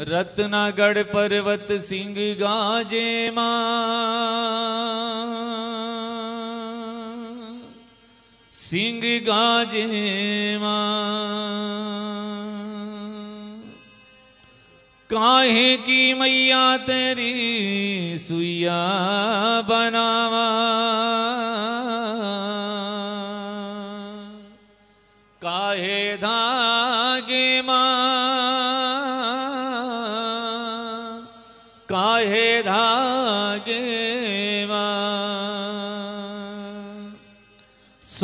रत्नागढ़ पर्वत सिंह गाजे माँ। सिंह गाजे माँ। काहे की मैया तेरी सुइया बनावा। काहे धागे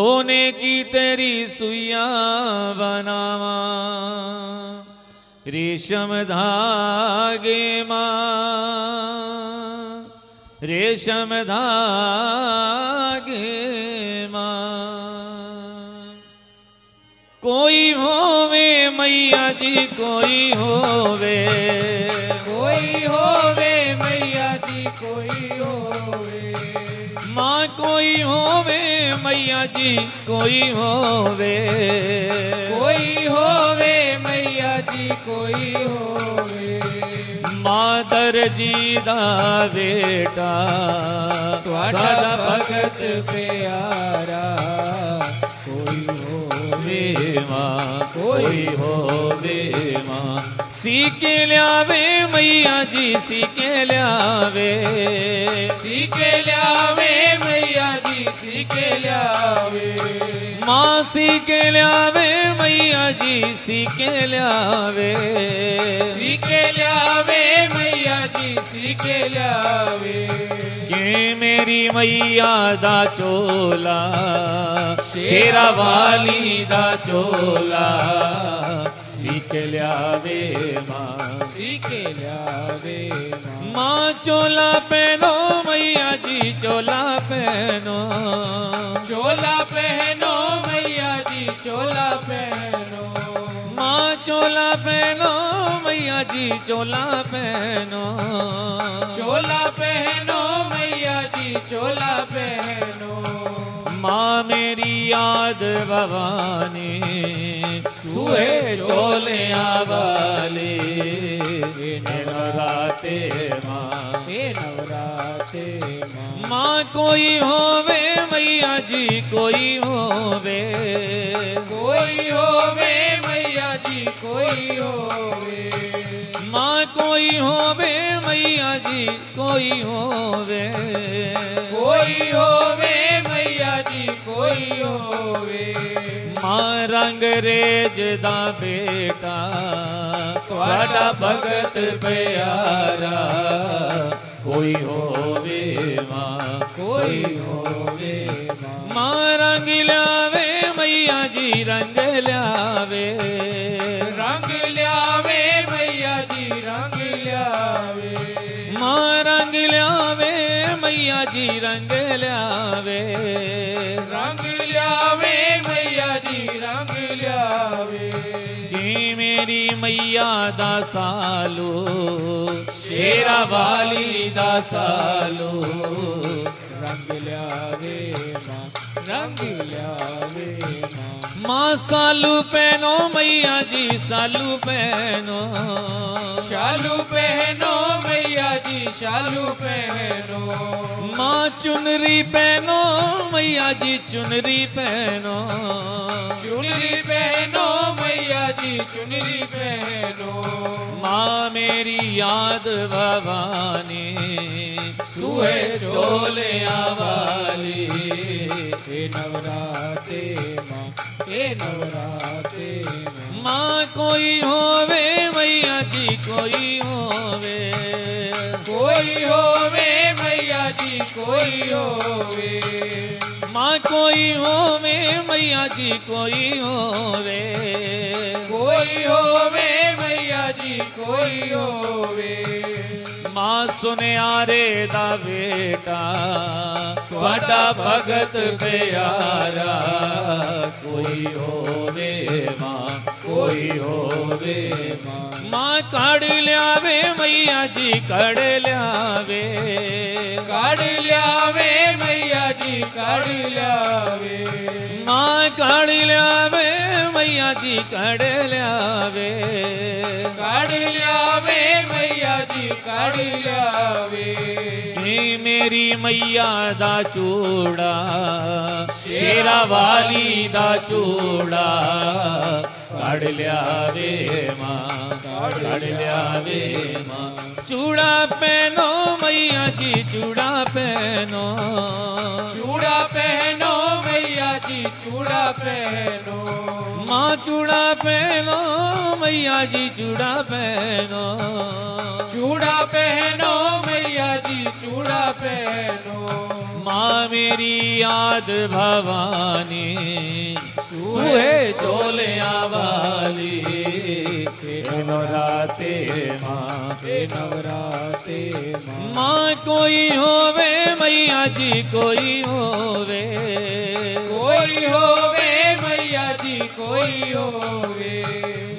सोने की तेरी सुइया बनावा। रेशम धागे माँ। रेशम धागे माँ। कोई होवे मैया जी कोई होवे। कोई होवे मैया जी कोई होवे। माँ कोई होवे मैया जी कोई होवे। कोई होवे मैया जी कोई होवे। मादर जी दा बेटा थोड़ा भगत प्यारा। माँ कोई हो होवे माँ सीखे लियावे मैया जी सीखे लियावे। सीखे लियावे मैया जी सीखे लियावे। माँ सीखे लियावे मैया जी सीखे लियावे। सीखे लियावे मैया जी इसी के मेरी मैया दा चोला? शेरा वाली दा चोला? सीख लिया वे माँ। सीख लियावे माँ चोला पहनो मैया जी चोला पहनो। चोला पहनो मैया जी चोला पहनो। माँ चोला पहनो मैया जी चोला पहनो। चोला पहनो मैया जी चोला पहनो। माँ मेरी याद भवानी सुहे चोले वाले नवराते माँ नवराते माँ। माँ कोई होवे मैया जी कोई होवे। कोई होवे कोई होवे। माँ कोई होवे मैया जी कोई होवे। कोई होवे मैया जी कोई होवे। माँ रंग रेज दा बेटा थोड़ा भगत प्यारा। कोई होवे माँ कोई होवे माँ। रंग लियावे मैया जी रंग लावे। मैया जी रंग लावे। रंग लावे मैया जी रंग लावे। जी मेरी मैया दा सालो शेरा वाली दा सालो। रंग ल्यावे माँ रंग ल्यावे माँ। माँ सालू पहनो मैया जी सालू पहनो। शालू पहनो मैया जी शालू पहनो। माँ चुनरी पहनो मैया जी चुनरी पहनो। चुनरी पहनो मैया जी चुनरी पहनो। माँ मेरी याद भवानी। झोले वाली हे नवराते माँ हे नवराते माँ कोई होवे मैया जी कोई होवे। कोई होवे मैया जी कोई होवे। माँ कोई होवे मैया जी कोई होवे। कोई होवे मैया जी कोई होवे। हाँ माँ सुने रे का बेटा। बड़ा भगत प्यारा, कोई हो रे माँ, कोई हो रे माँ। माँ काड़ लियावे, मैया जी काड़ लियावे। काड़ लियावे, मैया जी काढ़ लियावे माँ काढ़ लियावे मैया जी काढ़ लियावे। काढ़ लियावे मैया जी काढ़ लियावे ये मेरी मैया दा चूड़ा, शेरा वाली दा चूड़ा, काढ़ लियावे माँ, काढ़ लियावे माँ। चूड़ा पहनो मैया जी चूड़ा पहनो। चूड़ा पहनो मैया जी चूड़ा पहनो। माँ चूड़ा पहनो मैया जी चूड़ा पहनो। चूड़ा पहनो मैया जी चूड़ा पहनो। माँ मेरी याद भवानी चूहे चोले वाली नवराते माँ नवराते माँ कोई होवे मैया जी कोई हो। होवे। कोई होवे मैया जी कोई होवे।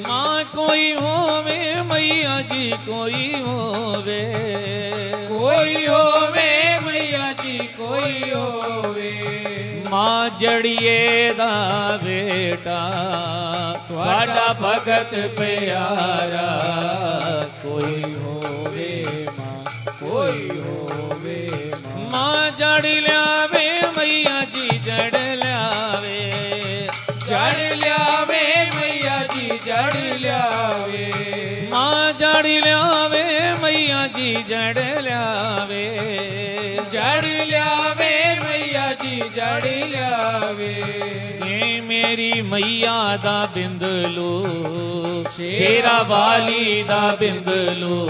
माँ कोई होवे मैया जी कोई होवे। कोई होवे मैया जी कोई होवे। माँ जड़िए दा बेटा थोड़ा भगत प्यारा। कोई होवे माँ कोई होवे माँ। जड़िया ਜੀ ਜੜ ਲਿਆਵੇ ਜੜ ਲਿਆਵੇ, ਮਈਆ ਜੀ ਜੜ ਲਿਆਵੇ। ਇਹ ਮੇਰੀ ਮਈਆ ਦਾ ਬਿੰਦਲੂ, ਸ਼ੇਰਾ ਵਾਲੀ ਦਾ ਬਿੰਦਲੂ।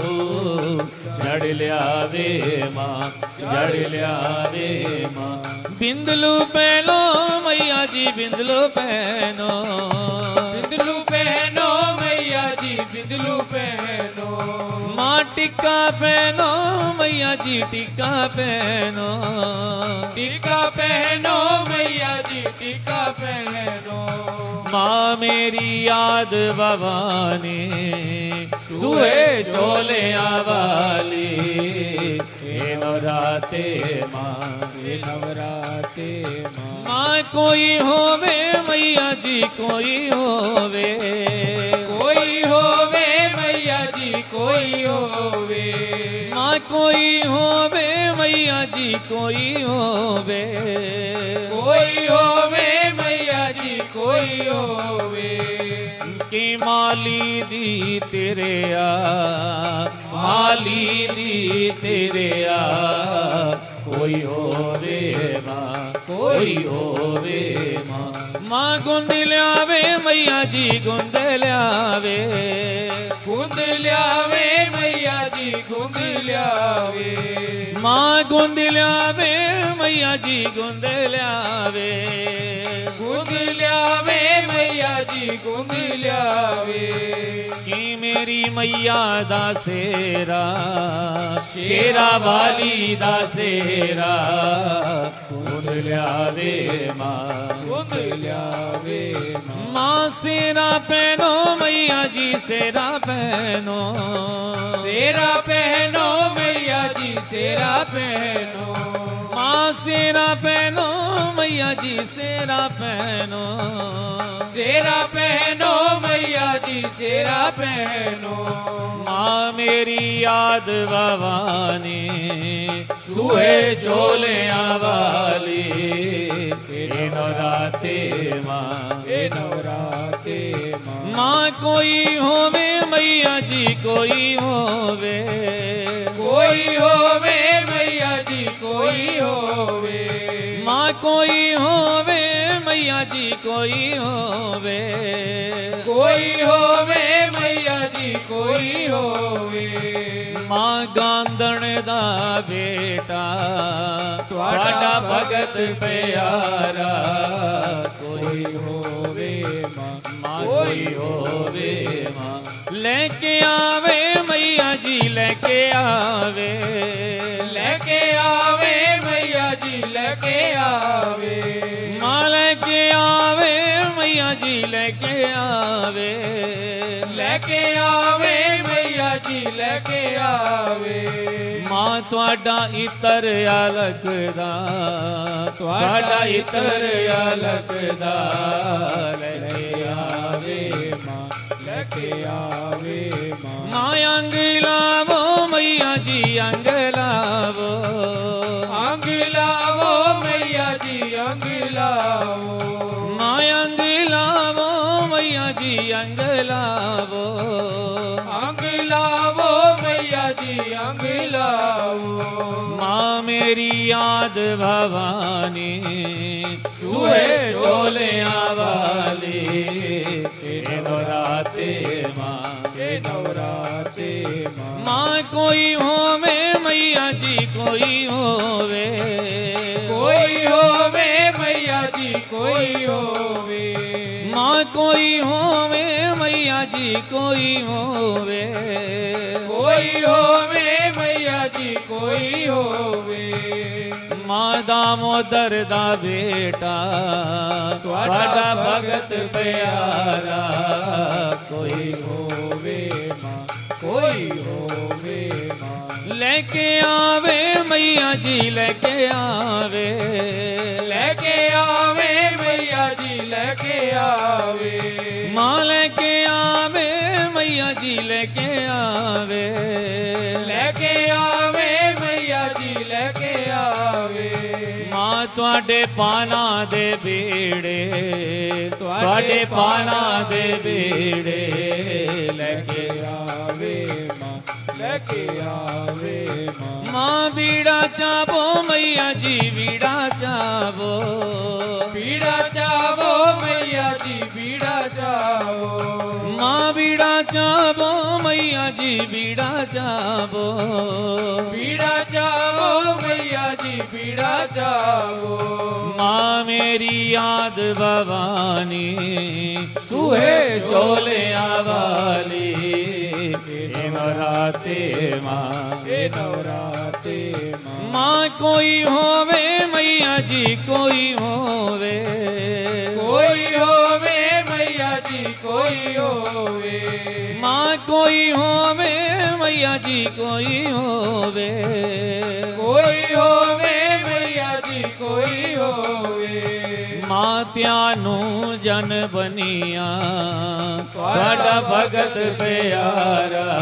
ਜੜ ਲਿਆਵੇ ਮਾਂ, ਜੜ ਲਿਆਵੇ ਮਾਂ। ਬਿੰਦਲੂ ਪਹਿਨੋ ਮਈਆ ਜੀ ਬਿੰਦਲੂ ਪਹਿਨੋ बिजलू पहनो माँ टिक्का पहनो मैया जी टिक्का पहनो टिक्का पहनो मैया जी टिक्का पहनो माँ मेरी याद भवानी सुहे चोले आवाली। नवराते माँ। नवराते माँ। माँ कोई होवे मैया जी कोई होवे। ਕੋਈ ਹੋਵੇ। ਮਾਂ ਕੋਈ ਹੋਵੇ ਮਈਆ ਜੀ ਕੋਈ ਹੋਵੇ। ਕੋਈ ਹੋਵੇ ਮਈਆ ਜੀ ਕੋਈ ਹੋਵੇ। ਕਿ ਮਾਲੀ ਦੀ ਤੇਰੇ ਆ ਮਾਲੀ ਦੀ ਤੇਰੇ ਆ। ਕੋਈ ਹੋਵੇ ਮਾਂ ਕੋਈ ਹੋਵੇ ਮਾਂ। ਮਾਂ ਗੁੰਦ ਲਿਆਵੇ ਮਈਆ ਜੀ ਗੁੰਦ ਲਿਆਵੇ। ल्यावे मैया जी गुंद ल्यावे। माँ गुंद ल्यावे मैया जी गुंद ल्यावे। आवे मैया जी को मिलावे कि मेरी मैया दासेरा शेरा वाली दासेरा कुंद लियावे माँ। कुंद लियावे माँ। सेरा पहनो मैया जी सेरा पहनो सेरा पहनो मैया जी सेरा पहनो माँ सेरा पहनो ਮਾਂ ਸੇਰਾ ਪਹਿਨੋ ਮਈਆ ਜੀ ਸੇਰਾ ਪਹਿਨੋ ਸੇਰਾ ਪਹਿਨੋ ਮਈਆ ਜੀ ਸੇਰਾ ਪਹਿਨੋ ਮਾਂ ਮੇਰੀ ਯਾਦ ਭਵਾਨੀ ਸੂਹੇ ਚੋਲਿਆਂ ਵਾਲੀ ਇਹ ਨਰਾਤੇ ਮਾਂ ਇਹ ਨਵਰਾਤੇ ਮਾਂ ਮਾਂ ਕੋਈ ਹੋਵੇ ਮਈਆ ਜੀ ਕੋਈ ਹੋਵੇ ਕੋਈ ਹੋਵੇ ਮਈਆ ਜੀ ਕੋਈ ਹੋਵੇ ਮਾਂ ਕੋਈ ਹੋਵੇ ਮਈਆ ਜੀ ਕੋਈ ਹੋਵੇ ਕੋਈ ਹੋਵੇ ਮਈਆ ਜੀ ਕੋਈ ਹੋਵੇ ਮਾਂ ਗਾਂਦਣ ਦਾ ਬੇਟਾ ਤੁਹਾਡਾ ਭਗਤ ਪਿਆਰਾ ਕੋਈ ਹੋਵੇ ਮਾਂ ਮਾਂ ਕੋਈ ਹੋਵੇ ਮਾਂ ਲੈ ਕੇ ਆਵੇ ਮਈਆ ਜੀ ਲੈ ਕੇ ਆਵੇ ਲੈ ਕੇ ਆਵੇ ਮਈਆ ਜੀ ਲੈ ਕੇ ਆਵੇ ਮਾਂ ਤੁਹਾਡਾ ਇਤਰ ਅਲਖ ਦਾ ਤੁਹਾਡਾ ਇਤਰ ਅਲਖ ਦਾ ਲੈ ਕੇ ਆਵੇ ਮਾਂ ਲੈ ਕੇ ਆਵੇ ਮਾਂ ਮਾਂ ਅੰਗ ਲਾਵੋ ਮਈਆ ਜੀ ਅੰਗ लावो। अंग लावो मैया जी अंग लावो। माँ मेरी याद भवानी सुहे चोले आवाली। नवराते माँ नवराते माँ। मा कोई हो में मैया जी कोई होवे। कोई हो होवे मैया जी कोई होवे। माँ कोई हो मे ਜੀ ਕੋਈ ਹੋਵੇ। ਕੋਈ ਹੋਵੇ ਮਈਆ ਜੀ ਕੋਈ ਹੋਵੇ। ਮਾਂ ਦਾ ਮੋਦਰ ਦਾ ਬੇਟਾ ਤੁਹਾਡਾ ਭਗਤ ਪਿਆਰਾ ਕੋਈ ਹੋਵੇ ਮਾਂ। ਕੋਈ ਹੋਵੇ ਲੈ ਕੇ ਆਵੇ ਮਈਆ ਜੀ ਲੈ ਕੇ ਆਵੇ। ਲੈ ਕੇ ਆਵੇ ਮਈਆ ਜੀ ਲੈ ਕੇ ਆਵੇ। ਮਾਂ ਲੈ ਕੇ ਆਵੇ ਮਈਆ ਜੀ ਲੈ ਕੇ ਆਵੇ। ਲੈ ਕੇ ਆਵੇ ਮਈਆ ਜੀ ਲੈ ਕੇ ਆਵੇ। ਮਾਂ ਤੁਹਾਡੇ ਪਾਣਾ ਦੇ ਬੇੜੇ ਤੁਹਾਡੇ ਪਾਣਾ ਦੇ ਬੇੜੇ। ਲੈ ਕੇ ਆਵੇ लेके आवे माँ बीड़ा चाबो मैया जी बीड़ा चाबो। बीड़ा चाबो मैया जी बीड़ा चाबो। माँ बीड़ा चाबो मैया जी बीड़ा चाबो। बीड़ा चाबो मैया जी बीड़ा चाबो। माँ मेरी याद भवानी सुहे चोले आवाली। हे नवराते माँ। हे नवराते माँ कोई होवे मैया जी कोई होवे। कोई होवे मैया जी कोई होवे। माँ कोई होवे मैया जी कोई होवे। कोई होवे मैया जी कोई होवे। ਮਈਆ ਜੀ ਕੋਈ ਹੋਵੇ ਮਾਤਿਆਂ ਨੂੰ ਜਨ ਬਨੀਆਂ ਤੁਹਾਡਾ ਭਗਤ ਪਿਆਰਾ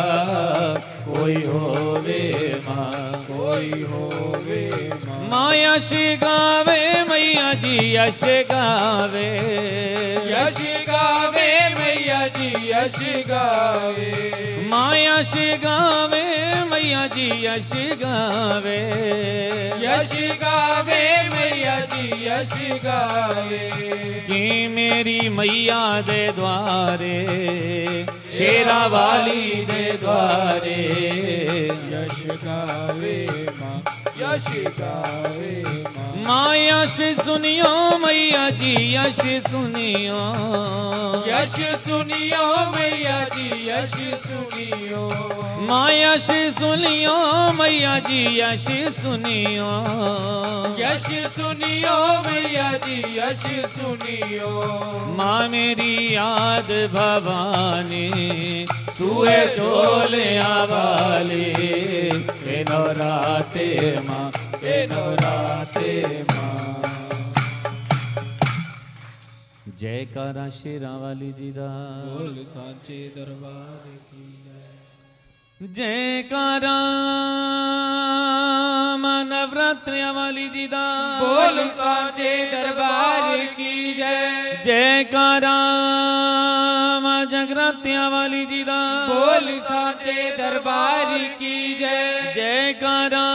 ਕੋਈ ਹੋਵੇ ਮਾਂ ਕੋਈ ਹੋਵੇ ਮਾਂ ਮਾਂ ਯਸ਼ ਗਾਵੇ ਮਈਆ ਜੀ ਯਸ਼ ਗਾਵੇ ਯਸ਼ मैया जी यश गावे। माया से मैया जी यश गावे। यश गावे मैया जी यश गावे। की मेरी मैया दे द्वारे शेरा वाली दे द्वारे। यश गावे यश गावे माँ यश सुनियो मैया जी यश सुनियो। यश सुनियो मैया जी यश सुनियो। माँ यश सुनियो मैया जी यश सुनियो। यश सुनियो मैया जी यश सुनियो। माँ मेरी याद भवानी। सुए चोले वाली के नौराते माँ के नौराते माँ। जयकारा शेरा वाली जी दा। बोल साचे दरबार की जयकारा नवरात्र वाली जी दा। बोल साचे दरबार की जय। जयकारा जगरात्या वाली जी दा। बोल साचे दरबार की जय। जयकारा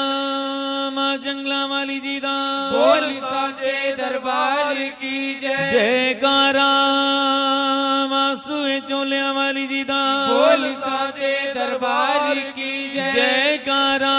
जंगला वाली जी दा। बोल साचे दरबार की जय। जयकारा सुए चोलिया वाली जी दा। बोल साचे दरबार की जय जयकारा